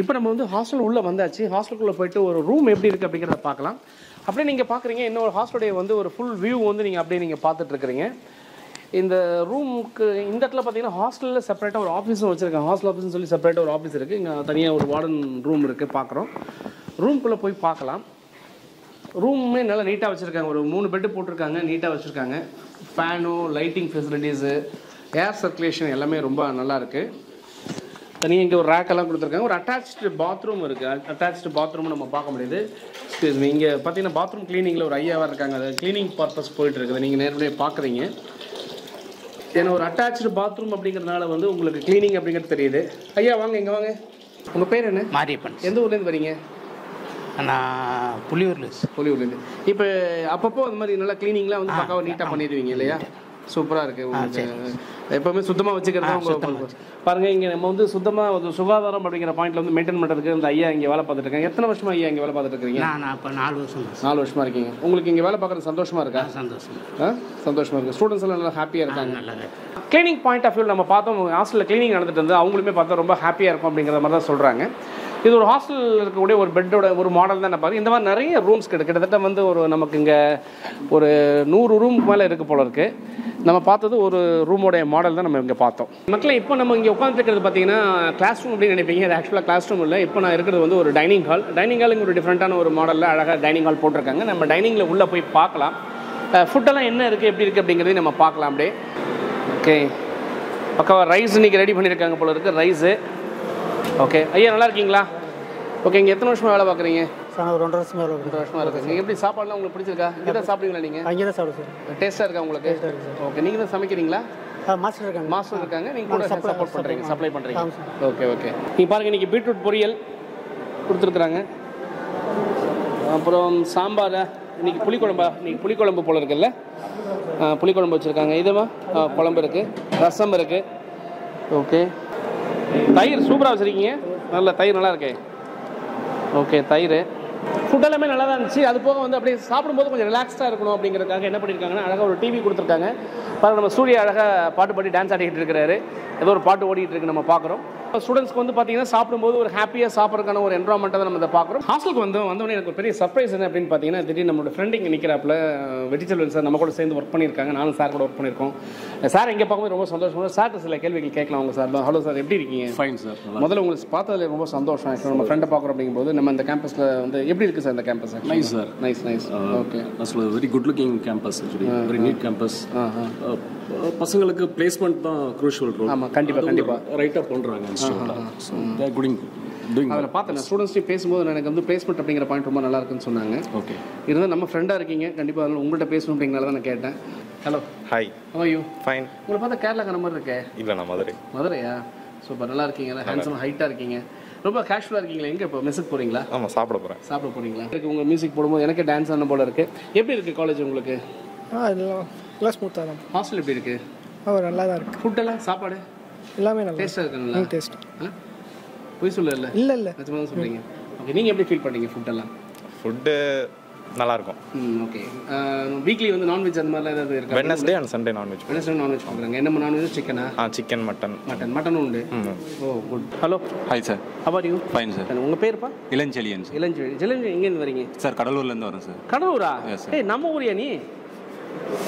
இப்போ நம்ம வந்து ஹாஸ்டல் உள்ளே வந்தாச்சு. ஹாஸ்டலுக்குள்ளே போயிட்டு ஒரு ரூம் எப்படி இருக்குது அப்படிங்கிறத பார்க்கலாம். அப்படியே நீங்கள் பார்க்குறீங்க இன்னொரு ஹாஸ்டலுடைய வந்து ஒரு ஃபுல் வியூ வந்து நீங்கள் அப்படியே நீங்கள் பார்த்துட்ருக்குறீங்க இந்த ரூமுக்கு இந்த இடத்துல பார்த்தீங்கன்னா ஹாஸ்டலில் செப்பரேட்டாக ஒரு ஆஃபீஸும் வச்சுருக்காங்க. ஹாஸ்டல் ஆஃபீஸ்னு சொல்லி செப்பரேட்டாக ஒரு ஆஃபீஸ் இருக்குது இங்கே தனியாக ஒரு வார்டன் ரூம் இருக்குது பார்க்குறோம் ரூம்குள்ளே போய் பார்க்கலாம். ரூமுமே நல்லா நீட்டாக வச்சுருக்காங்க. ஒரு மூணு பெட்டு போட்டிருக்காங்க. நீட்டாக வச்சுருக்காங்க. Fan lighting facilities air circulation எல்லாமே ரொம்ப நல்லா இருக்குது தனியாக இங்கே ஒரு எல்லாம் கொடுத்துருக்காங்க. ஒரு அட்டாச்சு பாத்ரூம் இருக்குது அட்டாச்சு பாத்ரூம் நம்ம பார்க்க முடியுது. எக்ஸ்கியூஸ் மீ இங்கே பார்த்தீங்கன்னா பாத்ரூம் க்ளீனிங்கில் ஒரு ஐயாவாக இருக்காங்க. அது க்ளீனிங் பர்பஸ் போயிட்டு இருக்குது. நீங்கள் நேரடியாக பார்க்குறீங்க ஏன்னா ஒரு அட்டாச்சு பாத்ரூம் அப்படிங்கிறதுனால வந்து உங்களுக்கு க்ளீனிங் அப்படிங்கிறது தெரியுது. ஐயா வாங்க இங்கே வாங்க. உங்கள் பேர் என்ன? மாரியப்பன். எந்த ஊர்லேருந்து வரீங்க? நான் புலியூரில் பொலிவுலேருந்து இப்போ அப்பப்போ அந்த மாதிரி நல்லா க்ளீனிங்லாம் வந்து பக்காவாக நீட்டாக பண்ணிடுவீங்க இல்லையா? சூப்பராக இருக்குது எப்போவுமே சுத்தமாக வச்சுக்கிறது பாருங்க இங்கே நம்ம வந்து சுத்தமாக ஒரு சுகாதாரம் அப்படிங்கிற பாயிண்ட்ல வந்து மெயின்டைன் பண்ணுறதுக்கு இந்த ஐயா இங்கே வேலை பார்த்துட்டு இருக்காங்க. எத்தனை வருஷமா ஐயா இங்கே வேலை பார்த்துட்டு இருக்கீங்க? நான் இப்போ நாலு வருஷம் நாலு வருஷமா இருக்கீங்க. உங்களுக்கு இங்கே வேலை பார்க்குறது சந்தோஷமா இருக்கா? சந்தோஷம் ஆ சந்தோஷமா இருக்கு. ஸ்டூடெண்ட்ஸ் எல்லாம் நல்லா ஹாப்பியாக இருக்காங்க. நல்லா. கிளீனிங் பாயிண்ட் ஆஃப் வியூ நம்ம பார்த்தோம் ஹாஸ்டலில் கிளீனிங் நடந்துட்டு இருந்து அவங்களுமே பார்த்தா ரொம்ப ஹாப்பியாக இருக்கும் அப்படிங்கிற மாதிரி தான் சொல்கிறாங்க இது ஒரு ஹாஸ்டலில் இருக்கக்கூடிய ஒரு பெட்டோட ஒரு மாடல் தான் பார்த்து இந்த மாதிரி நிறைய ரூம்ஸ் கிட்ட கிட்டத்தட்ட வந்து ஒரு நமக்கு இங்கே ஒரு நூறு ரூம் மேலே இருக்குது போல இருக்குது நம்ம பார்த்தது ஒரு ரூமோடைய மாடல் தான் நம்ம இங்கே பார்த்தோம். மக்களை இப்போ நம்ம இங்கே உட்காந்துருக்கிறது பார்த்தீங்கன்னா கிளாஸ் ரூம் அப்படின்னு நினைப்பீங்க. அது ஆக்சுவலாக கிளாஸ் ரூம் இல்லை. இப்போ நான் இருக்கிறது வந்து ஒரு டைனிங் ஹால் டைனிங் ஹாலுங்க ஒரு டிஃப்ரெண்ட்டான ஒரு மாடலில் அழகாக டைனிங் ஹால் போட்டிருக்காங்க. நம்ம டைனிங்கில் உள்ளே போய் பார்க்கலாம். ஃபுட்டெல்லாம் என்ன இருக்குது எப்படி இருக்குது அப்படிங்கிறதையும் நம்ம பார்க்கலாம் அப்படியே. ஓகே பக்கவா ரைஸ் இன்றைக்கி ரெடி பண்ணியிருக்காங்க போல இருக்குது ரைஸு ஓகே ஐயா நல்லா இருக்கீங்களா? ஓகே இங்கே எத்தனை வருஷமாக வேலை பார்க்குறீங்க? சார் ஒரு ரெண்டு வருஷம் மேலே ரெண்டு வருஷமா இருக்குங்க எப்படி சாப்பாடுலாம் உங்களுக்கு பிடிச்சிருக்கா? இங்கே தான் சாப்பிடுவீங்களா நீங்கள் அங்கே தான் சாப்பிடுவோம் சார். டேஸ்ட்டாக இருக்கா உங்களுக்கு? ஓகே நீங்கள் தான் சமைக்கிறீங்களா? மாஸ்டர் இருக்காங்க. மாஸ்டர் இருக்காங்க. நீங்கள் கூட சப்போர்ட் பண்ணுறீங்க சப்ளை பண்ணுறீங்க ஓகே ஓகே. நீங்கள் பாருங்க இன்னைக்கு பீட்ரூட் பொரியல் கொடுத்துருக்குறாங்க. அப்புறம் சாம்பார் இன்னைக்கு புளிக்குழம்பா? இன்னைக்கு புளிக்குழம்பு போல இருக்குல்ல? புளிக்குழம்பு வச்சுருக்காங்க. இதுமா குழம்பு இருக்குது ரசம் இருக்குது ஓகே. தயிர் சூப்பராக வச்சுருக்கீங்க. நல்ல தயிர் நல்லா இருக்கே. ஓகே தயிர். ஃபுட் எல்லாமே நல்லா தான் இருந்துச்சு. அது போக வந்து அப்படியே சாப்பிடும்போது கொஞ்சம் ரிலாக்ஸ்டாக இருக்கணும் அப்படிங்கிறதுக்காக என்ன பண்ணியிருக்காங்கன்னா அழகாக ஒரு டிவி கொடுத்துருக்காங்க. பாருங்கள் நம்ம சூரிய அழகாக பாட்டு பாடி டான்ஸ் ஆடிக்கிட்டு இருக்கிறாரு. ஏதோ ஒரு பாட்டு ஓடிக்கிட்டு இருக்கு நம்ம பார்க்குறோம். ஸ்டூடெண்ட்ஸ்க்கு வந்து பார்த்தீங்கன்னா சாப்பிடும்போது ஒரு ஹாப்பியாக சாப்பிட்றதுக்கான ஒரு என்வரான்மெண்ட்டை தான் நம்ம இதை பார்க்குறோம். ஹாஸ்டலுக்கு வந்து வந்தவொடனே எனக்கு ஒரு பெரிய சர்ப்ரைஸ் என்ன அப்படின்னு பார்த்தீங்கன்னா திடீர்னு நம்மளோட ஃப்ரெண்ட் இங்கே நிற்கிறாப்புல வெட்டிச்செல்வன் சார் நம்ம கூட சேர்ந்து ஒர்க் பண்ணியிருக்காங்க. நானும் சார் கூட ஒர்க் பண்ணியிருக்கோம். சார் இங்கே பார்க்கும்போது ரொம்ப சந்தோஷமா சார் சில கேள்விகள் கேட்கலாம் உங்க சார் ஹலோ சார் எப்படி இருக்கீங்க? ஃபைன் சார் முதல்ல உங்களுக்கு பார்த்ததுல ரொம்ப சந்தோஷம். ஆக்சுவலாக நம்ம ஃப்ரெண்டை பார்க்குறோம் அப்படிங்கும்போது நம்ம இந்த கேம்பஸில் வந்து எப்படி இருக்குது சார் இந்த campus nice sir nice nice okay very good looking campus very neat campus பசங்களுக்கு பிளேஸ்மெண்ட் தான் க்ரூஷியல் ரோல் ஆமா, கண்டிப்பா, கண்டிப்பா. ரைட்டாக பண்ணுறாங்க இன்ஸ்டியூட்டில் ஸோ தேர் குடிங் டூயிங் அதில் பார்த்தேன். ஸ்டூடெண்ட்ஸ்டையும் பேசும்போது எனக்கு வந்து பிளேஸ்மெண்ட் அப்படிங்கிற பாயிண்ட் ரொம்ப நல்லா இருக்குன்னு சொன்னாங்க. ஓகே இருந்தால் நம்ம ஃப்ரெண்டாக இருக்கீங்க. கண்டிப்பாக அதில் உங்கள்கிட்ட பேசணும் அப்படிங்கிறனால தான் நான் கேட்டேன். Hello hi how you fine உங்களை பார்த்தா கேரளாக்கார மாதிரி இருக்கே. இல்லை நான் மதுரை. மதுரையா? சூப்பர் நல்லா இருக்கீங்க. ஹேண்ட்ஸம் ஹைட்டாக இருக்கீங்க. ரொம்ப கேஷுவலாக இருக்கீங்களா? எங்கே இப்போ? மெஸ்ஸுக்கு போகிறீங்களா ஆமாம் சாப்பிட போகிறேன் சாப்பிட போகிறீங்களா இருக்கு உங்கள் மியூசிக் போடும்போது எனக்கே டான்ஸ் ஆன போல இருக்குது எப்படி இருக்குது காலேஜ் உங்களுக்கு? ஆ எல்லாம் ஸ்மூத்தாக தான். ஹாஸ்டல் எப்படி இருக்குது ஆ நல்லா தான் இருக்குது ஃபுட்டெல்லாம் சாப்பாடு? எல்லாமே நல்லா டேஸ்ட்டாக இருக்குங்களா? டேஸ்ட் ஆ? பொய் சொல்ல இல்லை இல்லை. இல்லை நிஜமாக தான் சொல்கிறீங்க ஓகே நீங்கள் எப்படி ஃபீல் பண்ணீங்க ஃபுட்டெல்லாம் ஃபுட்டு நல்லாயிருக்கும் ம் ஓகே வீக்லி வந்து நான்வெஜ் அந்த மாதிரிலாம் ஏதாவது இருக்கா? Wednesday and Sunday non-veg Wednesday non-veg கொடுக்குறாங்க என்ன நான்வெஜ் சிக்கனா ஆ? சிக்கன் மட்டன் மட்டன் மட்டனும் உண்டு. ஓ good hello hi sir how are you fine sir உங்கள் பேருப்பா இளஞ்செழியன் சார் இளஞ்செழி இளஞ்செழி எங்கேருந்து வரீங்க? சார் கடலூர்லேருந்து வரேன் சார் கடலூரா. ஏய் நம்ம ஊரியா நீ?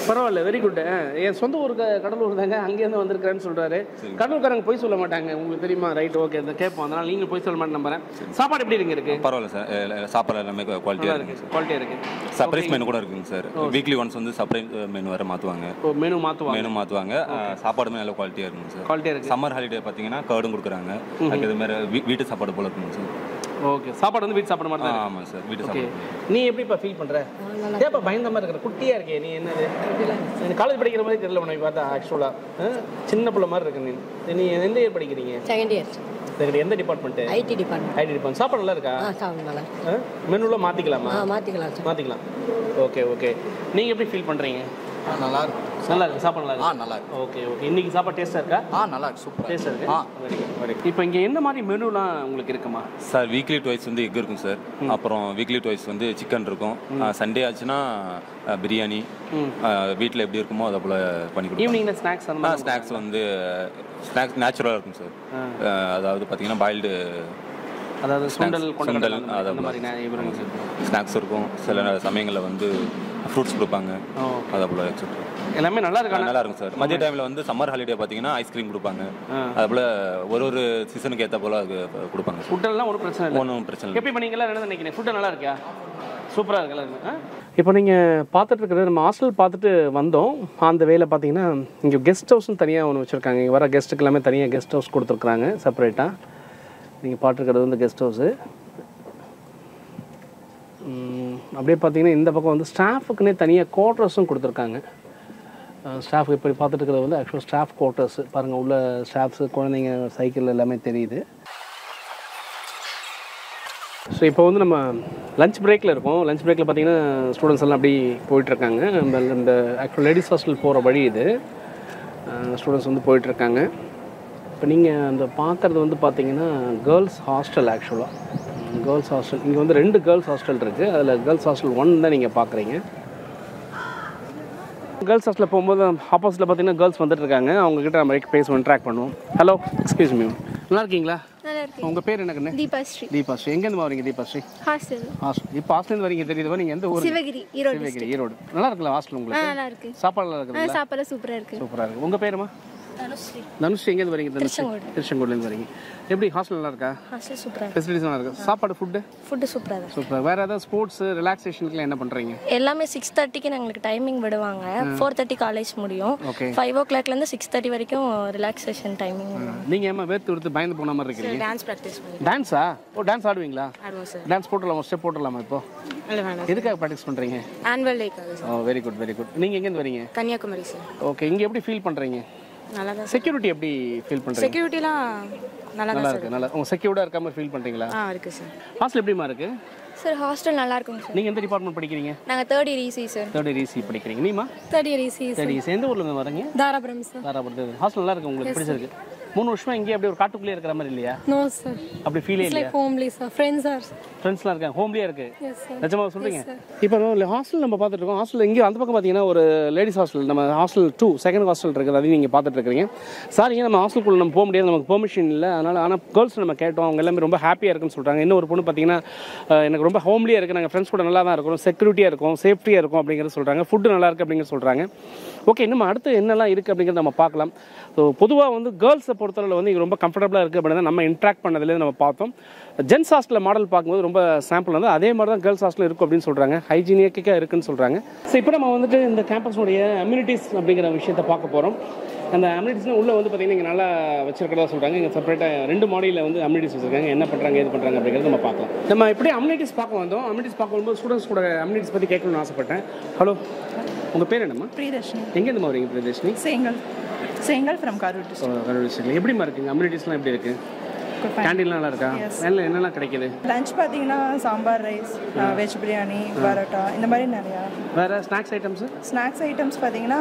பரவாயில்ல வெரி குட் என் சொந்த ஊர் கடலூர் தாங்க. அங்கேருந்து வந்திருக்கிறேன்னு சொல்றாரு. கடலூர்காரங்க போய் சொல்ல மாட்டாங்க. உங்களுக்கு தெரியுமா? ரைட் ஓகே இந்த கேட்போம். அதனால நீங்க போய் சொல்ல மாட்டேன் நம்புறேன். சாப்பாடு எப்படி இருக்கு இருக்கு? பரவாயில்ல சார் சாப்பாடு எல்லாமே குவாலிட்டியாக இருக்குங்க சார் குவாலிட்டியா இருக்கு. சர்ப்ரைஸ் மெனு கூட இருக்குங்க சார் வீக்லி ஒன்ஸ் வந்து சர்ப்ரைஸ் மெனு வேறு மாற்றுவாங்க மெனு மாத்துவாங்க. மெனு மாற்றுவாங்க சாப்பாடுமே நல்ல குவாலிட்டியாக இருக்குங்க சார் குவாலிட்டியா இருக்கு. சம்மர் ஹாலிடே பார்த்தீங்கன்னா கர்டும் கொடுக்குறாங்க. அதுக்கு இது மாதிரி வீட்டு சாப்பாடு போல இருக்குங்க சார் ஓகே சாப்பாடு வந்து வீட்டு சாப்பாடு மாதிரி தான். ஆமாம் சார் வீட்டு ஓகே சாப்பாடு. நீ எப்படிப்பா ஃபீல் பண்ற? ஏப்பா பயந்த மாதிரி இருக்கிற குட்டியா இருக்கே நீ என்னது? காலேஜ் படிக்கிற மாதிரி தெரியல உனக்கு பார்த்தா ஆக்சுவலா சின்ன பிள்ளை மாதிரி இருக்கு நீ. நீ எந்த இயர் படிக்கிறீங்க? செகண்ட் இயர் சரி, எந்த department IT department IT department சாப்பாடு நல்லா இருக்கா? ஆ சாப்பிட நல்லா மெனுல மாத்திக்கலாமா? ஆ மாற்றிக்கலாம் சார் மாத்திக்கலாம். ஓகே ஓகே நீங்க எப்படி ஃபீல் பண்றீங்க? நல்லா இருக்கும் நல்லா இருக்கு சாப்பாடு நல்லா ஆ இருக்கு நல்லா இருக்கும் ஓகே ஓகே. இன்னைக்கு சாப்பாடு டேஸ்டா இருக்கா? ஆ நல்லா இருக்கு சூப்பரா டேஸ்டா இருக்கு. ஆ. இப்போ இங்க என்ன மாதிரி மெனுலாம் உங்களுக்கு இருக்குமா? சார் வீக்லி டுவைஸ் வந்து எக் இருக்கும் சார். அப்புறம் வீக்லி டுவைஸ் வந்து சிக்கன் இருக்கும். சண்டே ஆச்சுன்னா பிரியாணி. வீட்டில் எப்படி இருக்குமோ அதை போல் பண்ணி கொடுப்போம் ஈவினிங்ல ஸ்நாக்ஸ் அந்த மாதிரி ஸ்நாக்ஸ் வந்து ஸ்நாக்ஸ் நேச்சுரலாக இருக்கும் சார். அதாவது பார்த்தீங்கன்னா பாயில்டு அதாவது சுண்டல் சுண்டல், அந்த மாதிரி- அது ஸ்நாக்ஸ் இருக்கும். சில சமயங்களில் வந்து ஃப்ரூட்ஸ் கொடுப்பாங்க. அதை போல் எல்லாமே நல்லா இருக்கான நல்லா இருக்கும் சார். மதிய டைமில் வந்து சம்மர் ஹாலிடே பார்த்தீங்கன்னா ஐஸ்கிரீம் கொடுப்பாங்க. அது போல் ஒரு ஒரு சீசனுக்கு ஏற்ற போல் அது கொடுப்பாங்க ஃபுட்டெல்லாம் ஒரு பிரச்சனை இல்லை. ஒன்றும் பிரச்சனை இல்லை. எப்படி பண்ணீங்களா என்ன நினைக்கிறேன் ஃபுட்டு நல்லா இருக்கா? சூப்பராக இருக்குல்ல இப்போ நீங்கள் பார்த்துட்டு இருக்கிறது நம்ம ஹாஸ்டல் பார்த்துட்டு வந்தோம். அந்த வேல பார்த்தீங்கன்னா இங்கே கெஸ்ட் ஹவுஸ்னு தனியாக ஒன்று வச்சுருக்காங்க. இங்கே வர கெஸ்ட்டுக்கு எல்லாமே தனியாக கெஸ்ட் ஹவுஸ் கொடுத்துருக்குறாங்க செப்பரேட்டாக நீங்கள் பார்த்துருக்கிறது வந்து கெஸ்ட் ஹவுஸு அப்படியே பார்த்தீங்கன்னா இந்த பக்கம் வந்து ஸ்டாஃபுக்குன்னே தனியாக குவார்ட்டர்ஸும் கொடுத்துருக்காங்க. ஸ்டாஃப் இப்படி பார்த்துட்டு இருக்கிறது வந்து ஆக்சுவலாக ஸ்டாஃப் குவார்ட்டர்ஸ் பாருங்கள் உள்ள ஸ்டாஃப்ஸு குழந்தைங்க சைக்கிள் எல்லாமே தெரியுது. ஸோ இப்போ வந்து நம்ம லஞ்ச் பிரேக்கில் இருக்கோம். லஞ்ச் பிரேக்கில் பார்த்தீங்கன்னா ஸ்டூடெண்ட்ஸ் எல்லாம் அப்படி போயிட்டுருக்காங்க. நம்ம இந்த ஆக்சுவல் லேடிஸ் ஹாஸ்டல் போகிற வழி இது. ஸ்டூடெண்ட்ஸ் வந்து போயிட்டுருக்காங்க. இப்போ நீங்கள் அந்த பார்க்குறது வந்து பார்த்தீங்கன்னா கேர்ள்ஸ் ஹாஸ்டல் ஆக்சுவலாக கேர்ள்ஸ் ஹாஸ்டல் இங்கே வந்து ரெண்டு கேர்ள்ஸ் ஹாஸ்டல் இருக்குது அதில் கேர்ள்ஸ் ஹாஸ்டல் ஒன் தான் நீங்கள் பார்க்குறீங்க கேர்ள்ஸ் ஹாஸ்டலில் போகும்போது ஆப்போசிட்டில் பார்த்தீங்கன்னா கேர்ள்ஸ் வந்துட்டு இருக்காங்க. அவங்கக்கிட்ட நம்ம பேசுவோம் இன்ட்ராக்ட் பண்ணுவோம். ஹலோ எக்ஸ்கியூஸ் மீ நல்லா இருக்கீங்களா? இருக்கு உங்கள் பேர் என்னக்குன்னு தீபா ஸ்ரீ. தீபாஸ்ரீ எங்கேருந்து வரீங்க தீபாஸ்ரீ ஹாஸ்டல் ஹாஸ்டல் இப்போ ஹாஸ்டல் வரீங்க தெரியுதுவா நீங்கள் எந்த ஊர் சிவகிரி ஈரோடு சிவகிரி ஈரோடு. நல்லா இருக்குல்ல ஹாஸ்டல் உங்களுக்கு? நல்லா இருக்கு. சாப்பாடு நல்லா ஆ இருக்குதுல்ல சாப்பாடு சூப்பரா இருக்கு. சூப்பராக இருக்கு. உங்கள் பேருமா தனுஸ்ரீ. தனுஷ் எங்கேருந்து வரீங்க திருச்செங்கோடு. திருச்செங்கோடுலேருந்து வரீங்க. எப்படி ஹாஸ்டல் நல்லா இருக்கா ஹாஸ்டல் சூப்பரா இருக்கு. ஃபெசிலிட்டிஸ் நல்லா இருக்கு சாப்பாடு ஃபுட்டு ஃபுட்டு சூப்பரா இருக்கு. சூப்பர். வேறு ஏதாவது ஸ்போர்ட்ஸ் ரிலாக்ஸேஷனுக்குலாம் என்ன பண்ணுறீங்க எல்லாமே சிக்ஸ் தேர்ட்டிக்கு எங்களுக்கு டைமிங் விடுவாங்க. ஃபோர் தேர்ட்டி காலேஜ் முடியும். Okay. ஃபைவ் ஓ கிளாக்லேருந்து சிக்ஸ் தேர்ட்டி வரைக்கும் ரிலாக்ஸேஷன் டைமிங் நீங்கள் ஏமா வேர்த்து விடுத்து பயந்து போன மாதிரி இருக்கிறீங்க? டான்ஸ் ப்ராக்டிஸ் டான்ஸா ஓ டான்ஸ் ஆடுவீங்களா? டான்ஸ் போட்டுடலாமா? ஸ்டெப் போட்டுடலாமா இப்போ? இல்லை வேணாம் எதுக்காக ப்ராக்டிஸ் பண்ணுறீங்க ஆனுவல் டேக்காக oh very good very good நீங்கள் எங்கேருந்து வரீங்க? கன்னியாகுமரி சார் ஓகே இங்கே எப்படி ஃபீல் பண்ணுறீங்க நல்லா தான் செக்யூரிட்டி எப்படி ஃபீல் பண்ணுறீங்க செக்யூரிட்டிலாம் நல்லா நல்லா இருக்கு நல்லா உங்க செக்யூர்டாக இருக்க மாதிரி ஃபீல் பண்ணுறீங்களா ஆ இருக்கு சார். ஹாஸ்டல் எப்படிமா இருக்கு? சார் ஹாஸ்டல் நல்லா இருக்குங்க சார். நீங்கள் எந்த டிபார்ட்மெண்ட் படிக்கிறீங்க? நாங்கள் third year EC sir. Third year EC படிக்கிறீங்க. Neema third year EC third EC எந்த ஊர்ல இருந்து வரீங்க? தாராபுரம் சார். தாராபுரத்து ஹாஸ்டல் நல்லா இருக்கு உங்களுக்கு? பிடிச்சிருக்கு? மூணு வருஷமா இங்கே அப்படியே ஒரு காட்டுக்குள்ளே இருக்கிற மாதிரி இல்லையா? No, sir. அப்படி ஃபீலே இல்லையா? Homely, sir. Friends are. ஃப்ரெண்ட்ஸ்லாம் இருக்காங்க ஹோம்லியாக இருக்கு. நிஜமா சொல்றீங்க? இப்போ நம்ம ஹாஸ்டல் நம்ம பார்த்துட்டு இருக்கோம். ஹாஸ்டல் இங்கே அந்த பக்கம் பார்த்தீங்கன்னா ஒரு லேடிஸ் ஹாஸ்டல் நம்ம ஹாஸ்டல் டூ செகண்ட் ஹாஸ்டல் இருக்குது அதையும் நீங்கள் பார்த்துட்டு இருக்கிறீங்க. சார் இங்கே நம்ம ஹாஸ்டலுக்குள்ள நம்ம போக முடியாது நமக்கு பெர்மிஷன் இல்லை. அதனால் ஆனால் கேர்ள்ஸ் நம்ம கேட்டோம் அவங்க எல்லாமே ரொம்ப ஹாப்பியாக இருக்குன்னு சொல்கிறாங்க இன்னும் ஒரு பொண்ணு பார்த்தீங்கன்னா எனக்கு ரொம்ப ஹோம்லியாக இருக்குது நாங்கள் ஃப்ரெண்ட்ஸ் கூட நல்லா தான் இருக்கிறோம் செக்யூரிட்டியாக இருக்கும் சேஃப்டியாக இருக்கும் அப்படிங்கிறத சொல்கிறாங்க ஃபுட்டு நல்லா இருக்குது அப்படிங்கிறத சொல்கிறாங்க ஓகே இன்னும் அடுத்து என்னெல்லாம் இருக்குது அப்படிங்கிறத நம்ம பார்க்கலாம். ஸோ பொதுவாக வந்து கேர்ள்ஸை பொறுத்தளவில் வந்து இங்கே ரொம்ப கம்ஃபர்டபுளாக இருக்குது அப்படின்னு நம்ம இன்ட்ராக்ட் பண்ணதுலேருந்து நம்ம பார்த்தோம். ஜென்ஸ் ஹாஸ்டலில் மாடல் பார்க்கும்போது ரொம்ப சாம்பிள் வந்து அதே மாதிரி தான் கேர்ள்ஸ் ஹாஸ்டல் இருக்கும் அப்படின்னு சொல்கிறாங்க ஹைஜீனியக்காக இருக்குன்னு சொல்கிறாங்க ஸோ இப்போ நம்ம வந்துட்டு இந்த கேம்பஸுடைய அம்யூனிட்டிஸ் அப்படிங்கிற விஷயத்தை பார்க்க போகிறோம் அந்த அம்யூனிட்டிஸ்லாம் உள்ளே வந்து பார்த்தீங்கன்னா இங்கே நல்லா வச்சிருக்கிறதா சொல்கிறாங்க இங்கே செப்பரேட்டாக ரெண்டு மாடியில் வந்து அம்யூனிட்டிஸ் வச்சிருக்காங்க. என்ன பண்ணுறாங்க ஏது பண்ணுறாங்க அப்படிங்கிறது நம்ம பார்க்கலாம். நம்ம எப்படி அம்யூனிட்டிஸ் பார்க்க வந்தோம். அம்யூனிட்டிஸ் பார்க்க வரும்போது ஸ்டூடெண்ட்ஸ் கூட அம்யூனிட்டிஸ் பற்றி கேட்கணும்னு ஆசைப்பட்டேன். ஹலோ உங்கள் பேர் என்னம்மா? பிரியதர்ஷினி எங்கேருந்து வரீங்க பிரியதர்ஷினி சேங்கல். சேங்கல் ஃப்ரம் கரூர் டிஸ்ட்ரிக்ட் கல்லூரி சைடில் எப்படிமா இருக்குங்க? அம்யூனிட்டிஸ்லாம் எப்படி இருக்கு? கேண்டீன்லாம் நல்லா இருக்கா? வேலை என்னெல்லாம் கிடைக்குது? லஞ்ச் பார்த்தீங்கன்னா சாம்பார் ரைஸ் வெஜ் பிரியாணி பரோட்டா இந்த மாதிரி நிறையா. வேற ஸ்நாக்ஸ் ஐட்டம்ஸ் ஸ்நாக்ஸ் ஐட்டம்ஸ் பார்த்தீங்கன்னா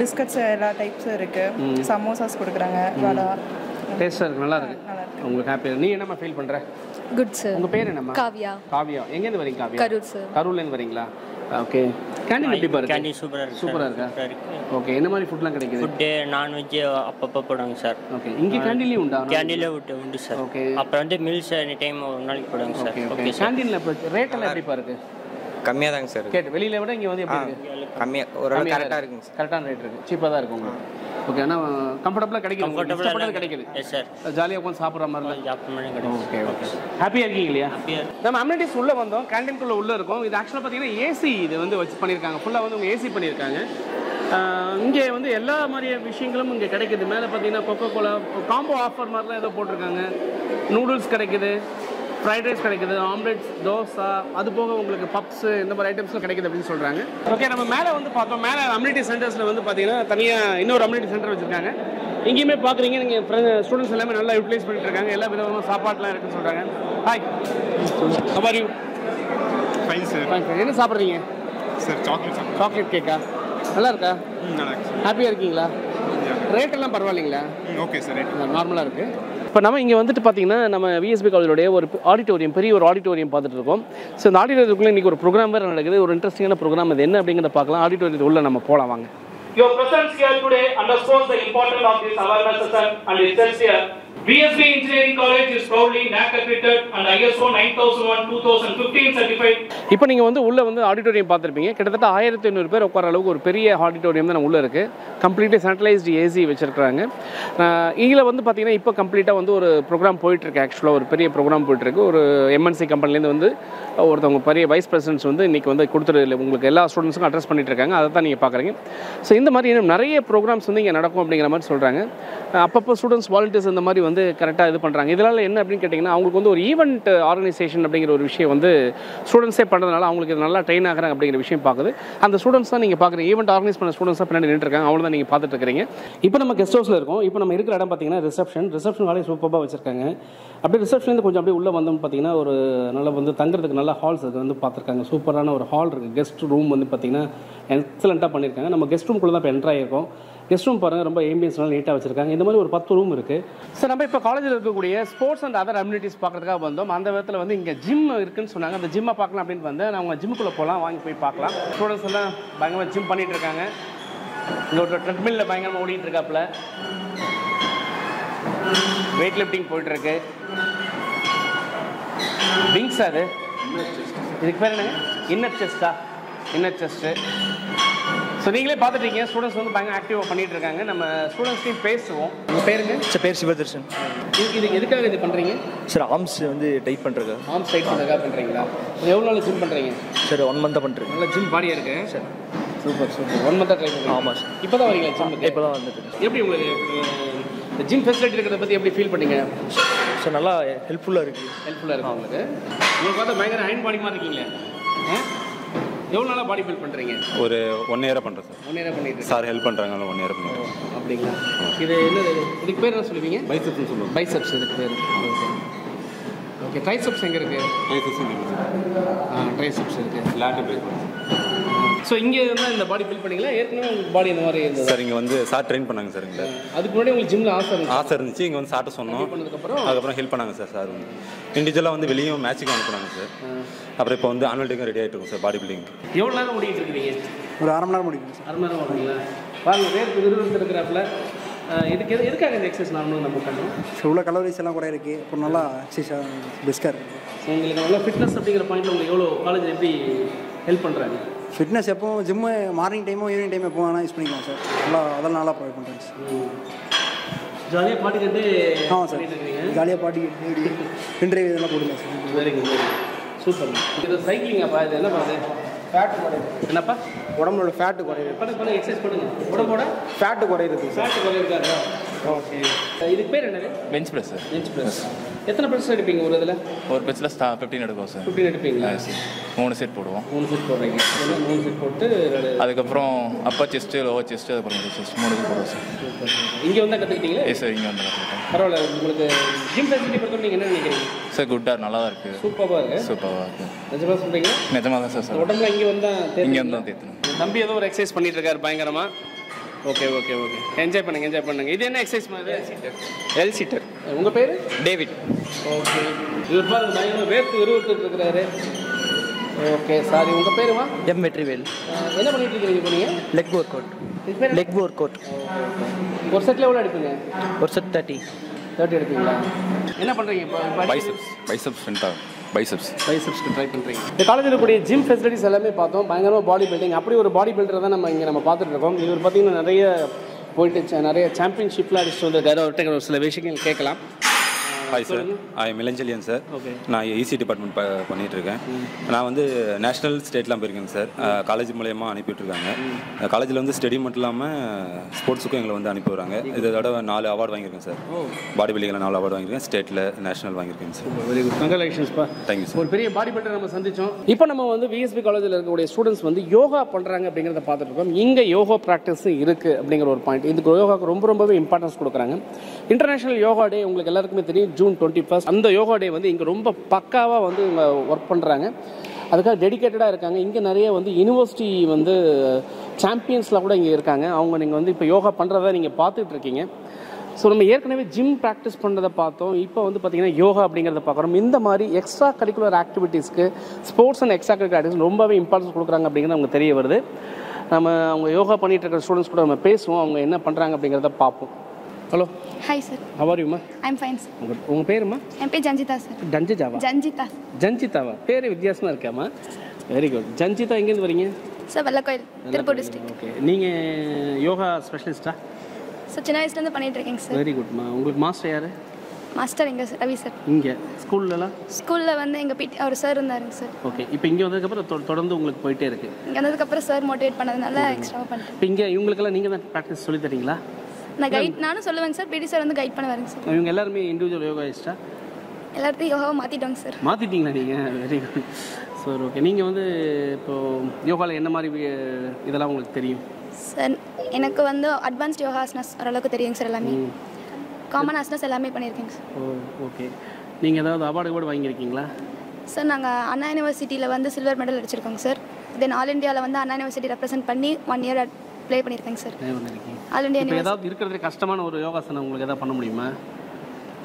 பிஸ்கட்ஸ் எல்லா டைப்ஸும் இருக்குது சமோசாஸ் கொடுக்குறாங்க வடை. டேஸ்ட்டாக இருக்கு. நல்லா இருக்கு. உங்களுக்கு ஹாப்பியாக நீ என்னம்மா ஃபீல் பண்ணுற குட் சார் உங்கள் பேர் என்னம்மா? காவியா. காவியா. எங்கேருந்து வரீங்க காவியா? கரூர் சார் கரூர்லேருந்து வரீங்களா? ஓகே கேண்டீன் எப்படி பாருங்க கேண்டீன் சூப்பராக இருக்கு சூப்பராக இருக்கா? ஓகே என்ன மாதிரி ஃபுட்லாம் கிடைக்குது? ஃபுட்டு நான்வெஜ்ஜு அப்பப்போ போடுவாங்க சார் ஓகே இங்கே கேண்டீன்லேயும் உண்டா? கேண்டீனில் விட்டு உண்டு சார் ஓகே அப்புறம் வந்து மில்ஸ் எனி டைம் ஒரு நாளைக்கு போடுவாங்க சார் ஓகே கேண்டீனில் இப்போ ரேட் எல்லாம் எப்படி பாருக்கு கம்மியாக தாங்க சார் கேட்டு வெளியில விட இங்கே வந்து எப்படி இருக்கு? கம்மியாக ஓரளவு கரெக்டாக இருக்குங்க சார். கரெக்டான ரேட் இருக்கு. சீப்பாக தான் இருக்கும் உங்களுக்கு. ஓகே ஆனால் கம்ஃபர்டபுளாக கிடைக்குது இஷ்டப்பட்டது கிடைக்குது. எஸ் சார் ஜாலியாக உட்காந்து சாப்பிட்ற மாதிரி கிடைக்கும் ஓகே ஓகே ஹாப்பியாக இருக்கீங்க இல்லையா? நம்ம அம்யூனிட்டிஸ் உள்ளே வந்தோம். கேண்டீன்குள்ளே உள்ளே இருக்கும். இது ஆக்சுவலாக பார்த்தீங்கன்னா ஏசி இது வந்து வச்சு பண்ணியிருக்காங்க. ஃபுல்லாக வந்து உங்கள் ஏசி பண்ணியிருக்காங்க. இங்கே வந்து எல்லா மாதிரி விஷயங்களும் இங்கே கிடைக்குது. மேலே பார்த்தீங்கன்னா கொக்கோ கோலா காம்போ ஆஃபர் மாதிரிலாம் ஏதோ போட்டிருக்காங்க. நூடுல்ஸ் கிடைக்குது. ஃப்ரைட் ரைஸ் கிடைக்குது ஆம்லெட்ஸ் தோசை அது போக உங்களுக்கு பப்ஸு இந்த மாதிரி ஐட்டம்ஸ்லாம் கிடைக்குது அப்படின்னு சொல்கிறாங்க ஓகே நம்ம மேலே வந்து பார்த்தோம். மேலே அம்யூனிட்டி சென்டர்ஸில் வந்து பார்த்தீங்கன்னா தனியாக இன்னொரு அம்யூனிட்டி சென்டர் வச்சுருக்காங்க. இங்கேயுமே பார்க்குறீங்க நீங்கள் ஸ்டூடெண்ட்ஸ் எல்லாமே நல்லா யூட்டிலைஸ் பண்ணிட்டு இருக்காங்க. எல்லா விதமான சாப்பாடுலாம் இருக்குன்னு சொல்கிறாங்க ஹாய் யூ ஃபைன் சார் என்ன சாப்பிட்றீங்க? சார் சாக்லேட் சாக்லேட் கேக்கா நல்லா இருக்கா? நல்லா இருக்கு ஹாப்பியாக இருக்கீங்களா? ரேட் எல்லாம் பரவாயில்லைங்களா? ஓகே சார் ரைட் நார்மலாக இருக்குது இப்போ நம்ம இங்கே வந்துட்டு பார்த்தீங்கன்னா நம்ம விஎஸ்பி காலேஜோடைய ஒரு ஆடிட்டோரியம் பெரிய ஒரு ஆடிட்டோரியம் பார்த்துட்டு இருக்கோம் ஸோ இந்த ஆடிட்டோரியத்துக்குள்ளே இன்றைக்கி ஒரு ப்ரோக்ராம் வேறு நடக்குது. ஒரு இன்ட்ரெஸ்டிங்கான ப்ரோக்ராம் அது என்ன அப்படிங்கிறத பார்க்கலாம். ஆடிட்டோரியத்து நம்ம போகலாம் வாங்க. Your presence here today underscores the importance of this awareness session and its here, BSB Engineering College is proudly NAC accredited and ISO 9001 2015 certified. இப்போ நீங்கள் வந்து உள்ளே வந்து ஆடிட்டோரியம் பார்த்துருப்பீங்க. கிட்டத்தட்ட ஆயிரத்தி ஐநூறு பேர் உட்கார அளவுக்கு ஒரு பெரிய ஆடிட்டோரியம் தான் உள்ளே இருக்குது கம்ப்ளீட்லி சென்ட்ரலைஸ்டு ஏசி வச்சுருக்காங்க இதில் வந்து பார்த்தீங்கன்னா இப்போ கம்ப்ளீட்டாக வந்து ஒரு ப்ரோக்ராம் போயிட்டுருக்கு. ஆக்சுவலாக ஒரு பெரிய ப்ரோக்ராம் போயிட்டுருக்கு. ஒரு எம்என்சி கம்பெனிலேருந்து வந்து ஒருத்தவங்க பெரிய வைஸ் பிரசிடென்ட்ஸ் வந்து இன்றைக்கி வந்து கொடுத்துரு உங்களுக்கு எல்லா ஸ்டூடெண்ட்ஸுக்கும் அட்ரஸ் பண்ணிட்டு இருக்காங்க அதை தான் நீங்கள் பார்க்குறீங்க. ஸோ இந்த மாதிரி இன்னும் நிறைய ப்ரோக்ராம்ஸ் வந்து இங்கே நடக்கும் அப்படிங்கிற மாதிரி சொல்கிறாங்க அப்பப்போ ஸ்டூடெண்ட்ஸ் வாலண்டியர்ஸ் இந்த மாதிரி வந்து கரெக்டாக இது பண்ணுறாங்க இதனால் என்ன அப்படின்னு கேட்டிங்கன்னா அவங்களுக்கு வந்து ஒரு ஈவெண்ட் ஆர்கனைசேஷன் அப்படிங்கிற ஒரு விஷயம் வந்து ஸ்டூடெண்ட்ஸே பண்ணுறதுனால அவங்களுக்கு இது நல்லா ட்ரெயின் ஆகிறாங்க அப்படிங்கிற விஷயம் பார்க்குது. அந்த ஸ்டூடெண்ட்ஸ் தான் நீங்கள் பார்க்குறீங்க ஈவெண்ட் ஆர்கனைஸ் பண்ண ஸ்டூடெண்ட்ஸ் தான் பின்னாடி நின்றுருக்காங்க அவங்க தான் நீங்கள் பார்த்துட்டு இருக்கிறீங்க. இப்போ நம்ம கெஸ்ட் ஹவுஸில் இருக்கோம். இப்போ நம்ம இருக்கிற இடம் பார்த்தீங்கன்னா ரிசப்ஷன் ரிசப்ஷன் வேலையை சூப்பராக வச்சிருக்காங்க. அப்படியே ரிசப்ஷன்லேருந்து கொஞ்சம் அப்படியே உள்ளே வந்தோம்னு பார்த்தீங்கன்னா ஒரு நல்ல வந்து தங்குறதுக்கு நல்ல ஹால்ஸ் அது வந்து பார்த்துருக்காங்க. சூப்பரான ஒரு ஹால் இருக்குது கெஸ்ட் ரூம் வந்து பார்த்தீங்கன்னா எக்ஸலண்ட்டாக பண்ணியிருக்காங்க. நம்ம கெஸ்ட் ரூம்குள்ளே தான் இப்போ என்ட்ராயிருக்கோம் கெஸ்ட் ரூம் பாருங்கள் ரொம்ப ஏம்பியன்ஸ் நல்லா நீட்டாக வச்சிருக்காங்க. இந்த மாதிரி ஒரு பத்து ரூம் இருக்குது சார் நம்ம இப்போ காலேஜில் இருக்கக்கூடிய ஸ்போர்ட்ஸ் அண்ட் அதர் அம்யூனிட்டிஸ் பார்க்குறதுக்காக வந்தோம். அந்த விதத்தில் வந்து இங்கே ஜிம் இருக்குன்னு சொன்னாங்க. அந்த ஜிம்மை பார்க்கலாம் அப்படின்னு வந்தேன். நான் அவங்க ஜிம்முக்குள்ளே போகலாம் வாங்கி போய் பார்க்கலாம். ஸ்டூடெண்ட்ஸ் எல்லாம் பயங்கரமாக ஜிம் பண்ணிட்டு இருக்காங்க. இங்கே ஒரு ட்ரெட்மில்ல பயங்கரமாக ஓடிட்டு இருக்காப்புல. வெயிட் லிஃப்டிங் போயிட்டுருக்கு விங்ஸ் அது? இதுக்கு பேர் என்னங்க? இன்னர் செஸ்டா இன்னர் செஸ்ட்டு ஸோ நீங்களே பார்த்துட்டீங்க. ஸ்டூடெண்ட்ஸ் வந்து பயங்கர ஆக்டிவாக பண்ணிட்டு இருக்காங்க நம்ம ஸ்டூடெண்ட்ஸ்டையும் பேசுவோம். உங்கள் பேருங்க? சார் பேர் சிவதர்ஷன். இது எதுக்காக இது பண்ணுறீங்க சார் ஆர்ம்ஸ் வந்து டைப் பண்ணுறது ஆர்ம் சைட் பண்ணுறதுக்காக பண்ணுறீங்களா எவ்வளோ நாள் ஜிம் பண்ணுறீங்க சார் ஒன் மந்த்தாக பண்ணுறேன் நல்ல ஜிம் பாடியாக இருக்கு. சார். சூப்பர் சூப்பர் ஒன் மந்த்தாக ட்ரை பண்ணுறீங்க ஆமாம் சார். இப்போ தான் வரீங்களா ஜிம்முக்கு இப்போ தான் வந்துட்டு எப்படி உங்களுக்கு இந்த ஜிம் ஃபெசிலிட்டி இருக்கிறத பற்றி எப்படி ஃபீல் பண்ணீங்க? சார் நல்லா ஹெல்ப்ஃபுல்லாக இருக்குது ஹெல்ப்ஃபுல்லாக இருக்கும் உங்களுக்கு. உங்களுக்கு பார்த்தா பயங்கர அயன் பாடி மாதிரி இருக்கீங்களே? எவ்வளோ நாளாக பாடி பில்ட் பண்ணுறீங்க ஒரு ஒன் இயராக பண்ணுறேன் சார். ஒன் இயராக பண்ணிட்டு. சார் ஹெல்ப் பண்ணுறாங்க ஒன் இயர் பண்ணிட்டு அப்படிங்களா? இது என்னது இதுக்கு பேர் என்ன சொல்லுவீங்க? பைசப்ஸ்னு சொல்லுவோம். பைசப்ஸ் இதுக்கு பேர். ஓகே ட்ரைசப்ஸ் எங்கே இருக்குது பைசப்ஸ் ஆ ட்ரைசப்ஸ் இருக்குது லேட்டு பிரேக் ஸோ இங்கே இருந்தால் இந்த பாடி பில்ட் பண்ணீங்களா ஏற்கனவே உங்கள் பாடி இந்த மாதிரி இருந்தது? சார் இங்கே வந்து சார் ட்ரெயின் பண்ணாங்க சார் இங்கே. அதுக்கு முன்னாடி உங்களுக்கு ஜிம்மில் ஆசை இருந்துச்சு. ஆசை இருந்துச்சு. இங்கே வந்து சார்ட்ட சொன்னோம். பண்ணதுக்கப்புறம்? அதுக்கப்புறம் ஹெல்ப் பண்ணாங்க சார் சார் வந்து இண்டிவிஜுவலாக வந்து வெளியும் மேட்ச்சுக்கும் அனுப்புனாங்க சார். அப்புறம் இப்போ வந்து ஆனுவல் டேக்கும் ரெடி ஆகிட்டு இருக்கும் சார் பாடி பில்டிங் எவ்வளோ நேரம் ஓடிட்டு இருக்கிறீங்க? ஒரு அரை மணி நேரம் சார். அரை மணி நேரம் ஓடுறீங்களா? பாருங்க வேர்த்து விறுவிறுத்து இருக்கிறாப்புல. இதுக்கு எது எதுக்காக இந்த எக்ஸசைஸ் நார்மலாக நம்ம பண்ணுறோம்? ஸோ உள்ள கலோரிஸ் எல்லாம் கூட இருக்குது இப்போ நல்லா எக்ஸசைஸாக பெஸ்ட்டாக இருக்குது ஸோ உங்களுக்கு நல்லா ஃபிட்னஸ் அப்படிங்கிற பாயிண்ட்ல உங்களுக்கு எவ்வளோ காலேஜ் எப்படி ஹெல்ப் பண்ணுறாங்க ஃபிட்னஸ் எப்போ ஜிம்மு மார்னிங் டைமோ ஈவினிங் டைம் எப்போ வேணால் யூஸ் பண்ணிக்கலாம் சார் நல்லா அதெல்லாம் நல்லா ப்ரொவைட் பண்ணுறேன் சார் ஜாலியாக பாட்டு கட்டு ஆமாம் சார் ஜாலியாக பாட்டி பின்ட்ரைவ் இதெல்லாம் போடுங்க சார் வெரி குட் சூப்பர் இது சைக்கிளிங் அப்பா இது என்ன பண்ணுது ஃபேட்டு குறையுது என்னப்பா? உடம்போட ஃபேட்டு குறையுது பண்ணுங்க. எக்ஸசைஸ் பண்ணுங்க உடம்போட ஃபேட்டு குறையுது சார் ஃபேட்டு குறையிருக்காரு ஓகே இதுக்கு பேர் என்னது? Bench press sir bench press எத்தனை ப்ரெஸ் எடுப்பீங்க ஒரு இதில்? ஒரு பெஞ்சில் ஸ்டா ஃபிஃப்டின் எடுப்போம் சார் ஃபிஃப்டின் எடுப்பீங்களா? மூணு செட் போடுவோம். மூணு செட் போடுறீங்க. மூணு செட் போட்டு அதுக்கப்புறம் அப்பர் செஸ்ட்டு லோவர் செஸ்ட்டு அதுக்கப்புறம் செஸ்ட் மூணு இது போடுவோம் சார் இங்கே வந்தால் கற்றுக்கிட்டீங்களா ஏ சார் இங்கே வந்து கற்றுக்கிட்டேன் பரவாயில்ல உங்களுக்கு ஜிம் ஃபெசிலிட்டி பொறுத்தவரை நீங்கள் என்ன நினைக்கிறீங்க? சார் குட்டாக நல்லா தான் இருக்குது சூப்பராக இருக்கு. சூப்பராக இருக்குது நிஜமாக சொல்கிறீங்க நிஜமாக தான் சார் உடம்புல இங்கே வந்தால் இங்கே வந்து தான் தேத்தணும் தம்பி ஏதோ ஒரு எக்ஸசைஸ் பண்ணிட்டு இருக்காரு பயங்கரமா. ஓகே ஓகே ஓகே என்ஜாய் பண்ணுங்க என்ஜாய் பண்ணுங்க. இது என்ன எக்ஸசைஸ் மாதிரி எல் சீட்டர் உங்க பேரு? டேவிட். ஓகே இவர் பாருங்க பயங்கரமா வேர்த்து விறுவிறுத்துட்டு இருக்கிறாரு. ஓகே சாரி உங்க பேருமா? எம் வெற்றிவேல். என்ன பண்ணிட்டு இருக்கீங்க இப்போ நீங்க? Leg workout leg workout ஒரு செட்ல எவ்வளோ அடிப்பீங்க? ஒரு செட் தேர்ட்டி தேர்ட்டி எடுப்பீங்களா என்ன பண்றீங்க இப்போ? பைசப்ஸ் பைசப்ஸ் ஸ்ட்ரென்த்தாக பைசப்ஸ். பைசப்ஸ்க்கு ட்ரை பண்ணுறீங்க இந்த காலேஜில் இருக்கக்கூடிய ஜிம் ஃபெசிலிட்டிஸ் எல்லாமே பார்த்தோம். பயங்கரமாக பாடி பில்டிங் அப்படி ஒரு பாடி பில்டர் தான் நம்ம இங்கே நம்ம பார்த்துட்டு இருக்கோம். இவர் பார்த்தீங்கன்னா நிறைய போயிட்டு நிறைய சாம்பியன்ஷிப்லாம் அடிச்சுட்டு வந்திருக்காரு. அவர்கிட்ட ஒரு சில விஷயங்கள் கேட்கலாம். ஹாய் சார் ஐ மிலஞ்சலியன் சார். நான் இசி டிபார்ட்மெண்ட் ப பண்ணிட்டு இருக்கேன் நான் வந்து நேஷனல் ஸ்டேட்லாம் போயிருக்கேன் சார் காலேஜ் மூலயமா அனுப்பிவிட்ருக்காங்க காலேஜில் வந்து ஸ்டடி மட்டும் இல்லாமல் ஸ்போர்ட்ஸுக்கும் எங்களை வந்து அனுப்பி வராங்க இதோட நாலு அவார்டு வாங்கியிருக்கேன் சார் பாடி பில்டிங்கில் நாலு அவார்டு வாங்கியிருக்கேன் ஸ்டேட்டில் நேஷனல் வாங்கியிருக்கேன் சார் வெரி குட் கங்க்ராச்சுலேஷன்ஸ்ப்பா தேங்க்யூ சார் ஒரு பெரிய பாடி பில்டர் நம்ம சந்திச்சோம். இப்போ நம்ம வந்து விஎஸ்பி காலேஜில் இருக்கக்கூடிய ஸ்டூடெண்ட்ஸ் வந்து யோகா பண்ணுறாங்க அப்படிங்கிறத பார்த்துட்டு இருக்கோம். இங்கே யோகா ப்ராக்டிஸும் இருக்குது அப்படிங்கிற ஒரு பாயிண்ட் இதுக்கு யோகாவுக்கு ரொம்ப ரொம்பவே இம்பார்ட்டன்ஸ் கொடுக்குறாங்க. இன்டர்நேஷனல் யோகா டே உங்களுக்கு எல்லாருக்குமே தெரியும். June twenty first. அந்த யோகா டே வந்து இங்கே ரொம்ப பக்காவாக வந்து இவங்க ஒர்க் பண்ணுறாங்க அதுக்காக டெடிகேட்டடாக இருக்காங்க. இங்கே நிறைய வந்து யூனிவர்சிட்டி வந்து சாம்பியன்ஸில் கூட இங்கே இருக்காங்க. அவங்க நீங்கள் வந்து இப்போ யோகா பண்ணுறத நீங்கள் பார்த்துட்டு இருக்கீங்க. ஸோ நம்ம ஏற்கனவே ஜிம் ப்ராக்டிஸ் பண்ணுறதை பார்த்தோம். இப்போ வந்து பார்த்திங்கன்னா யோகா அப்படிங்கிறத பார்க்குறோம். இந்த மாதிரி extra curricular ஆக்டிவிட்டீஸ்க்கு sports and extra curricular activities ரொம்பவே இம்பார்ட்டன்ஸ் கொடுக்குறாங்க அப்படிங்கிறது நமக்கு தெரிய வருது. நம்ம அவங்க யோகா பண்ணிகிட்டு இருக்கிற ஸ்டூடெண்ட்ஸ் கூட நம்ம பேசுவோம். அவங்க என்ன பண்ணுறாங்க அப்படிங்கிறத பார்ப்போம். ஹலோ ஹாய் சார் ஹவாரியுமா ஐம் ஃபைன் சார் உங்கள் உங்கள் பேருமா என் பேர் ஜஞ்சிதா சார் ஜஞ்சிஜாவா ஜஞ்சிதா. ஜஞ்சிதாவா? பேர் வித்தியாசமாக இருக்காமா வெரி குட் ஜஞ்சிதா எங்கேருந்து வரீங்க? Sir Vellakoil Tiruppur district okay நீங்கள் யோகா ஸ்பெஷலிஸ்டா ஸோ சின்ன வயசுலேருந்து பண்ணிட்டு இருக்கேங்க சார் வெரி குட்மா உங்களுக்கு மாஸ்டர் யார்? மாஸ்டர் எங்க சார் ரவி சார் இங்கே. ஸ்கூல்லலாம் ஸ்கூலில் வந்து எங்கள் பிடி அவர் சார் இருந்தாருங்க சார் ஓகே இப்போ இங்கே வந்ததுக்கப்புறம் தொடர்ந்து உங்களுக்கு போயிட்டே இருக்கு. இங்கே வந்ததுக்கப்புறம் சார் மோட்டிவேட் பண்ணதுனால எக்ஸ்ட்ராவாக பண்ணிட்டேன். இப்போ இங்கே இவங்களுக்கெல்லாம் நீங்கள் தான் ப்ராக்டிஸ் சொல்லி தரீங்களா? நான் கைட் நானும் சொல்லுவேங்க சார் பிடி சார் வந்து கைட் பண்ணுவாருங்க சார். இவங்க எல்லாருமே இண்டிவிஜுவல் யோகாயிஸ்டா எல்லாத்தையும் யோகாவை மாற்றிட்டோங்க சார். மாற்றிட்டீங்களா நீங்கள் வெரி குட் சார் ஓகே நீங்கள் வந்து இப்போது யோகாவில் என்ன மாதிரி இதெல்லாம் உங்களுக்கு தெரியும்? சார் எனக்கு வந்து அட்வான்ஸ்ட் யோகா ஆசனாஸ் ஓரளவுக்கு தெரியுங்க சார் எல்லாமே. காமன் ஆசனாஸ் எல்லாமே பண்ணியிருக்கேங்க சார். ஓ ஓகே நீங்கள் ஏதாவது அவார்டு கூட வாங்கியிருக்கீங்களா? சார் நாங்கள் அண்ணா யூனிவர்சிட்டியில் வந்து சில்வர் மெடல் அடிச்சிருக்கோங்க சார். தென் ஆல் இந்தியாவில் வந்து அண்ணா யூனிவர்சிட்டி ரெப்ரசென்ட் பண்ணி ஒன் இயர் ப்ளே பண்ணியிருக்கேங்க சார் இப்போ யூனிவர்சிட்டி ஏதாவது இருக்கிறதுலே கஷ்டமான ஒரு யோகாசனம் உங்களுக்கு எதாவது பண்ண முடியுமா?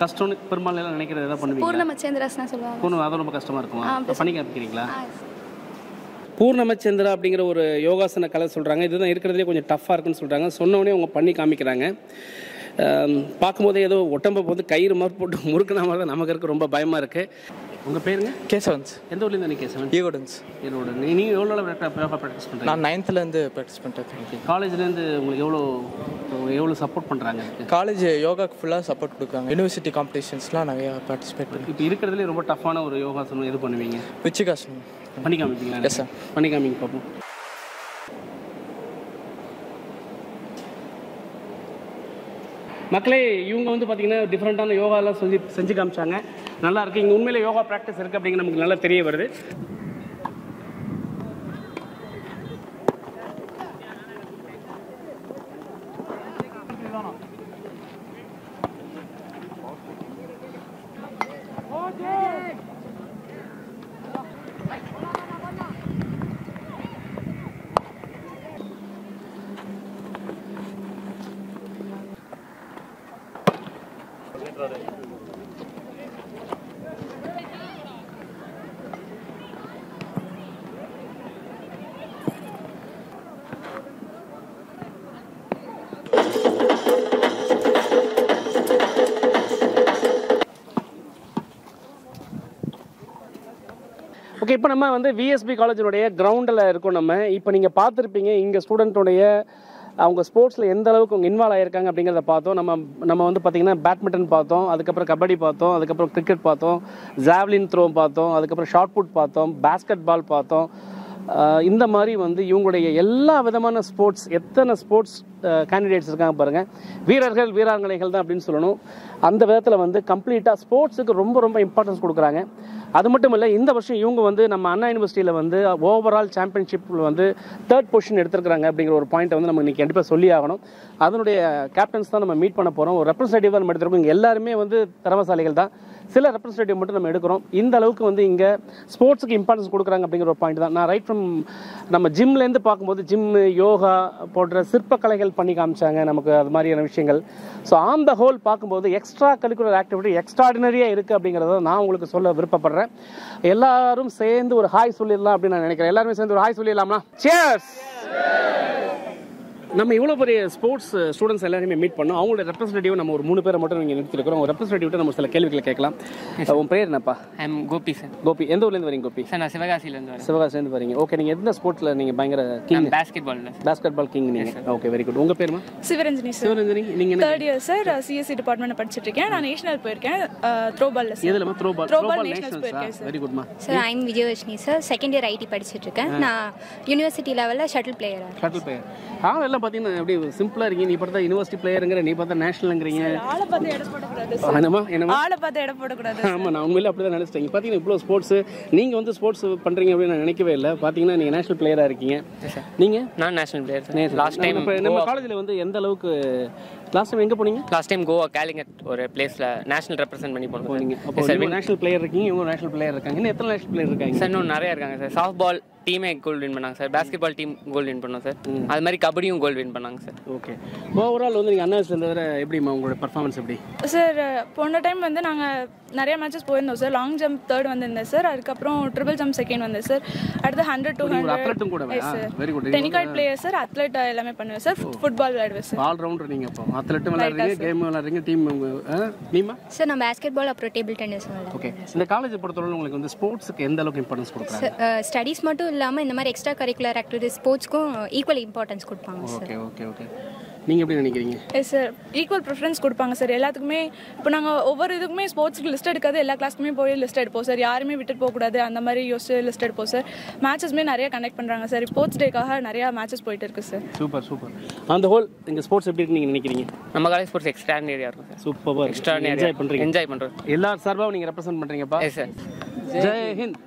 கஷ்டம்னு பெரும்பாலும் எல்லாம் நினைக்கிறது எதாவது பண்ணுவீங்களா? பூர்ணமச்சேந்திராசனா சொல்லுவாங்க. பூர்ணம் அது ரொம்ப கஷ்டமாக இருக்குமா? பண்ணி காமிக்கிறீங்களா பூர்ணமச்சந்திரா அப்படிங்கிற ஒரு யோகாசன கலை சொல்கிறாங்க இதுதான் இருக்கிறதுலே கொஞ்சம் டஃப்பாக இருக்குன்னு சொல்கிறாங்க சொன்னோடனே அவங்க பண்ணி காமிக்கிறாங்க. பார்க்கும்போதே ஏதோ ஒட்டம்பை வந்து கயிறு மாதிரி போட்டு முறுக்குன மாதிரி தான் நமக்கு இருக்க. ரொம்ப பயமாக இருக்குது உங்கள் பேருங்க? கேசவன்ஸ். எந்த ஊர்லேருந்து நீ கேசவன் ஈகோடன்ஸ் ஈரோடு. நீங்கள் எவ்வளோ நாள் ப்ராக்டிஸ் பண்ணுறீங்க நான் நைன்த்துலேருந்து ப்ராக்டிஸ் ஓகே காலேஜ்லேருந்து உங்களுக்கு எவ்வளோ எவ்வளோ சப்போர்ட் பண்ணுறாங்க காலேஜ் யோகாக்கு ஃபுல்லாக சப்போர்ட் கொடுக்குறாங்க. யூனிவர்சிட்டி காம்படிஷன்ஸ்லாம் நிறையா பார்ட்டிசிபேட் பண்ணி. இப்போ இருக்கிறதுலே ரொம்ப டஃப்பான ஒரு யோகாசனம் எது பண்ணுவீங்க? விச்சிகாசனம். பண்ணி காமிப்பீங்களா எஸ் சார் பண்ணி காமிங்க பார்ப்போம் மக்களே இவங்க வந்து பார்த்தீங்கன்னா டிஃப்ரெண்ட்டான யோகாலாம் செஞ்சு செஞ்சு காமிச்சாங்க. நல்லா இருக்குது இங்கே உண்மையில் யோகா ப்ராக்டிஸ் இருக்குது அப்படிங்கிற நமக்கு நல்லா தெரிய வருது. ஓகே இப்போ நம்ம வந்து விஎஸ்பி காலேஜினுடைய கிரவுண்டில் இருக்கோம் நம்ம. இப்போ நீங்கள் பார்த்துருப்பீங்க இங்கே ஸ்டூடெண்ட்டுடைய அவங்க ஸ்போர்ட்ஸில் எந்த அளவுக்கு அவங்க இன்வால்வ் ஆகியிருக்காங்க அப்படிங்கிறத பார்த்தோம். நம்ம நம்ம வந்து பார்த்திங்கன்னா பேட்மிண்டன் பார்த்தோம் அதுக்கப்புறம் கபடி பார்த்தோம் அதுக்கப்புறம் கிரிக்கெட் பார்த்தோம் ஜாவ்லின் த்ரோ பார்த்தோம் அதுக்கப்புறம் ஷார்ட் புட் பார்த்தோம் பேஸ்கெட் பால் பார்த்தோம் இந்த மாதிரி வந்து இவங்களுடைய எல்லா விதமான ஸ்போர்ட்ஸ் எத்தனை ஸ்போர்ட்ஸ் கேண்டிடேட்ஸ் இருக்காங்க பாருங்கள் வீரர்கள் வீராங்கனைகள் தான் அப்படின்னு சொல்லணும். அந்த விதத்தில் வந்து கம்ப்ளீட்டாக ஸ்போர்ட்ஸுக்கு ரொம்ப ரொம்ப இம்பார்ட்டன்ஸ் கொடுக்குறாங்க. அது மட்டும் இல்லை இந்த வருஷம் இவங்க வந்து நம்ம அண்ணா யூனிவர்சிட்டியில் வந்து ஓவரால் சாம்பியன்ஷிப்பில் வந்து தேர்ட் பொசிஷன் எடுத்திருக்கிறாங்க அப்படிங்கிற ஒரு பாயிண்ட்டை வந்து நம்ம இன்றைக்கி கண்டிப்பாக சொல்லி ஆகணும். அதனுடைய கேப்டன்ஸ் தான் நம்ம மீட் பண்ண போகிறோம் ஒரு ரெப்ரஸன்டேட்டிவ் தான் நம்ம எடுத்திருக்கோம். எல்லாருமே வந்து திறமசாலிகள் தான். சில ரெப்ரஸன்டேட்டிவ் மட்டும் நம்ம எடுக்கிறோம். இந்த அளவுக்கு வந்து இங்கே ஸ்போர்ட்ஸுக்கு இம்பார்ட்டன்ஸ் கொடுக்குறாங்க அப்படிங்கிற ஒரு பாயிண்ட் தான். நான் ரைட் ஃப்ரம் நம்ம ஜிம்லேருந்து பார்க்கும்போது ஜிம் யோகா போன்ற சிற்பக்கலைகள் பண்ணி காமிச்சாங்க நமக்கு அது மாதிரியான விஷயங்கள். ஸோ ஆன் த ஹோல் பார்க்கும்போது எக்ஸ்ட்ரா கரிக்குலர் ஆக்டிவிட்டி எக்ஸ்ட்ராடினரியாக இருக்குது அப்படிங்கிறத நான் உங்களுக்கு சொல்ல விருப்பப்படுறேன். எல்லாரும் சேர்ந்து ஒரு ஹாய் சொல்லிடலாம் அப்படின்னு நான் நினைக்கிறேன். எல்லாருமே சேர்ந்து ஒரு ஹாய் சொல்லிடலாம்னா சேர்ஸ் நம்ம இவ்வளோ பெரிய ஸ்போர்ட்ஸ் ஸ்டூடெண்ட்ஸ் எல்லாருமே மீட் பண்ணோம். அவங்களோட ரெப்ரஸன்டேட்டிவ் நம்ம ஒரு மூணு பேரை மட்டும் இங்கே நிறுத்திருக்கிறோம். ஒரு ரெப்ரஸன்டேட்டிவ் நம்ம சில கேள்விகளை கேட்கலாம். உன் பேர் என்னப்பா? I'm Gopi sir Gopi. எந்த ஊர்லேருந்து வரீங்க கோபி? சார் நான் சிவகாசியிலேருந்து வரேன். சிவகாசிலேருந்து வரீங்க. ஓகே நீங்கள் எந்த ஸ்போர்ட்ஸில் நீங்கள் பயங்கர கிங் பேஸ்கெட் பாலில் பேஸ்கெட் பால் கிங் நீங்கள் ஓகே வெரி குட் உங்கள் பேருமா? சிவரஞ்சனி சார் சிவரஞ்சனி நீங்கள் என்ன third year sir CSC department படிச்சிட்டு இருக்கேன். நான் நேஷனல் போயிருக்கேன். த்ரோ பால்ல எதுலமா throw ball throw ball ball போயிருக்கேன் sir very குட்மா sir I'm Vijayavarshini sir second year IT படிச்சுட்டு இருக்கேன். நான் யூனிவர்சிட்டி லெவலில் ஷட்டில் பிளேயராக ஷட்டில் பிளேயர் ஆள் எல்லாம் பார்த்தீங்கன்னா எப்படி சிம்பிளாக இருக்கீங்க. நீ பார்த்தா யூனிவர்சிட்டி பிளேயருங்கிற நீ பார்த்தா நேஷனலுங்கிறீங்க ஆளை பார்த்து எடை போடக்கூடாது என்னமா என்னமா ஆளை பார்த்து எடை போடக்கூடாது ஆமாம் நான் உண்மையில அப்படி தான் நினச்சிட்டேன் பார்த்தீங்கன்னா இவ்வளோ ஸ்போர்ட்ஸ் நீங்கள் வந்து ஸ்போர்ட்ஸ் பண்ணுறீங்க அப்படின்னு நான் நினைக்கவே இல்லை. பார்த்தீங்கன்னா நீங்கள் நேஷனல் பிளேயராக இருக்கீங்க. நீங்கள் நான் national player sir last time இப்போ நம்ம காலேஜில் வந்து எந்த அளவுக்கு லாஸ்ட் டைம் எங்கே போனீங்க? லாஸ்ட் டைம் கோவா கேலிங்கட் ஒரு பிளேஸில் நேஷனல் ரெப்ரசென்ட் பண்ணி போனோம் போனீங்க. அப்போ நேஷனல் பிளேயர் இருக்கீங்க இவங்க நேஷனல் பிளேயர் இருக்காங்க. இன்னும் எத்தனை நேஷனல் பிளேயர் இருக்காங்க? சார் இன்னும் நிறைய இருக்காங்க சார். சாஃப்ட் பால் டீமே கோல்டு வின் பண்ணாங்க sir. Basketball team gold win பண்ணோம் சார். அது மாதிரி கபடியும் கோல்டு வின் பண்ணாங்க சார். ஓகே. ஓவரால் வந்து நீங்கள் அண்ணா சேர்ந்தவரை எப்படிம்மா உங்களோட பர்ஃபார்மன்ஸ் எப்படி? சார் போன டைம் வந்து நாங்கள் நிறைய மேட்சஸ் போயிருந்தோம் சார். லாங் ஜம்ப் தேர்ட் வந்திருந்தேன் சார். அதுக்கப்புறம் ட்ரிபிள் ஜம்ப் செகண்ட் வந்தேன் சார். அடுத்து ஹண்ட்ரட் டூ நீங்க ஒரு athlete ம் கூடவா? Very good. ஹண்ட்ரட் டெனிகார்ட் பிளேயர் சார் அத்லெட் எல்லாமே பண்ணுவேன் சார். ஃபுட்பால் விளையாடுவேன் சார். ஆல் ரவுண்டர் நீங்கள் இப்போ அத்லெட்டும் விளையாடுறீங்க கேம் விளையாடுறீங்க டீம் நீமா சார் நான் பேஸ்கெட் பால் அப்புறம் டேபிள் டென்னிஸ் ஓகே இந்த காலேஜை பொறுத்தவரை உங்களுக்கு வந்து ஸ்போர்ட்ஸுக்கு எந்த அளவுக்கு இம்பார்ட்டன்ஸ் கொடுக்குறாங்க? ஸ்டடீஸ் மட்டும் இல்லாமல் இந்த மாதிரி எக்ஸ்ட்ரா கரிக்குலர் ஆக்டிவிட்டிஸ் ஸ்போர்ட்ஸ்க்கும் ஈக்குவல் இம்பார்ட்டன்ஸ் கொடுப்பாங்க சார் ஓகே ஓகே ஓகே நீங்கள் எப்படி நினைக்கிறீங்க? எஸ் சார் ஈக்குவல் ப்ரிஃபரன்ஸ் கொடுப்பாங்க சார் எல்லாத்துக்குமே இப்போ நாங்கள் ஒவ்வொரு இதுக்குமே ஸ்போர்ட்ஸ்க்கு லிஸ்ட் எடுக்காது. எல்லா கிளாஸ்க்குமே போய் லிஸ்ட் எடுப்போம் சார் யாருமே விட்டுட்டு போகக்கூடாது. அந்த மாதிரி யோசிச்சு லிஸ்ட் எடுப்போம் சார் மேட்சஸ்மே நிறைய கனெக்ட் பண்ணுறாங்க சார் ஸ்போர்ட்ஸ் டேக்காக நிறையா மேட்சஸ் போயிட்டு இருக்கு சார் சூப்பர் சூப்பர் அந்த ஹோல் இங்கே ஸ்போர்ட்ஸ் எப்படி இருக்கு நீங்கள் நினைக்கிறீங்க? நம்ம காலேஜ் ஸ்போர்ட்ஸ் எக்ஸ்ட்ராடினரியாக இருக்கும் சார் சூப்பர் Extraordinary. என்ஜாய் பண்ணுறீங்க Enjoy பண்றோம். எல்லா சார்பாகவும் நீங்கள் ரெப்ரசென்ட் பண்ணுறீங்கப்பா எஸ் சார் ஜெய் ஹிந்த்